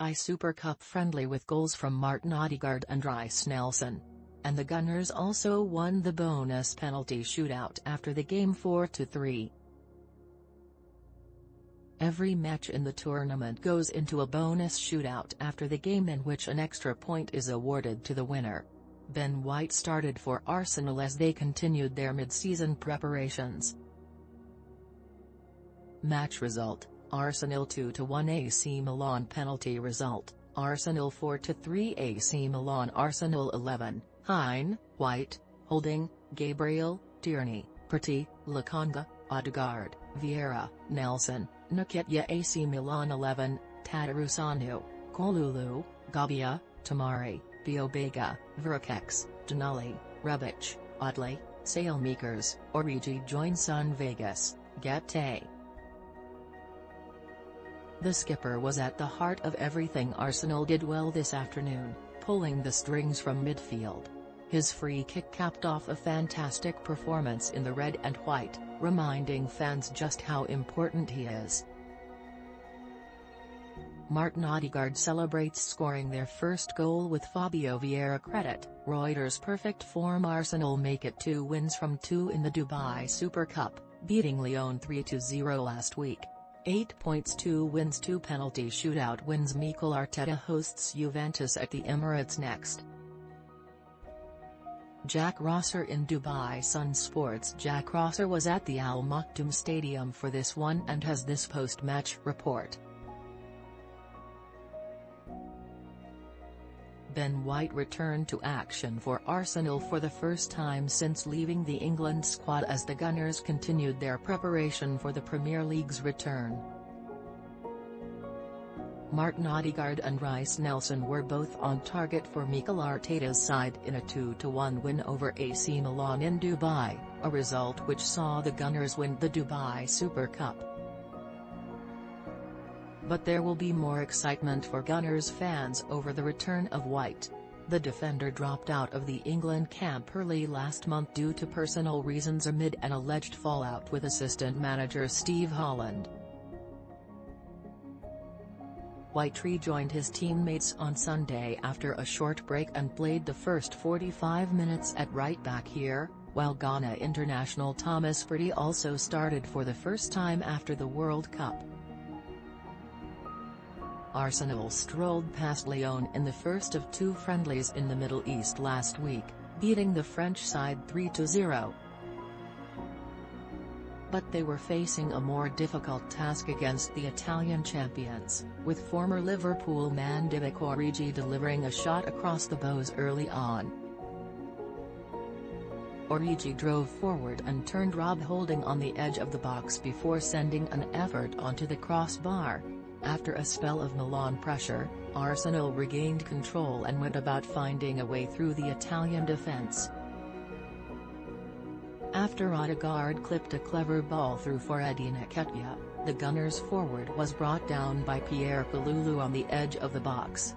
I Super Cup friendly with goals from Martin Odegaard and Reiss Nelson. And the Gunners also won the bonus penalty shootout after the game 4-3. Every match in the tournament goes into a bonus shootout after the game in which an extra point is awarded to the winner. Ben White started for Arsenal as they continued their mid-season preparations. Match result, Arsenal 2-1 AC Milan penalty result, Arsenal 4-3 AC Milan Arsenal 11, Hein, White, Holding, Gabriel, Tierney, Partey, Lokonga, Odegaard, Vieira, Nelson, Nketiah AC Milan 11, Tatarusanu, Kalulu, Gabbia, Tomori, Pobega, Vranckx, Tonali, Rebic, Adli, Saelemaekers, Origi join Sun Vegas, Gete. The skipper was at the heart of everything Arsenal did well this afternoon, pulling the strings from midfield. His free kick capped off a fantastic performance in the red and white, reminding fans just how important he is. Martin Odegaard celebrates scoring their first goal with Fabio Vieira credit, Reuters perfect form Arsenal make it two wins from two in the Dubai Super Cup, beating Lyon 3-0 last week. 8 points 2 wins 2 penalty shootout wins Mikel Arteta hosts Juventus at the Emirates next. Jack Rosser in Dubai Sun Sports Jack Rosser was at the Al Maktoum Stadium for this one and has this post-match report. Ben White returned to action for Arsenal for the first time since leaving the England squad as the Gunners continued their preparation for the Premier League's return. Martin Odegaard and Reiss Nelson were both on target for Mikel Arteta's side in a 2-1 win over AC Milan in Dubai, a result which saw the Gunners win the Dubai Super Cup. But there will be more excitement for Gunners fans over the return of White. The defender dropped out of the England camp early last month due to personal reasons amid an alleged fallout with assistant manager Steve Holland. White rejoined his teammates on Sunday after a short break and played the first 45 minutes at right back here, while Ghana international Thomas Partey also started for the first time after the World Cup. Arsenal strolled past Lyon in the first of two friendlies in the Middle East last week, beating the French side 3-0 but they were facing a more difficult task against the Italian champions, with former Liverpool man Divock Origi delivering a shot across the bows early on. Origi drove forward and turned Rob Holding on the edge of the box before sending an effort onto the crossbar. After a spell of Milan pressure, Arsenal regained control and went about finding a way through the Italian defence. After Odegaard clipped a clever ball through for Eddie Nketiah, the Gunners' forward was brought down by Pierre Kalulu on the edge of the box.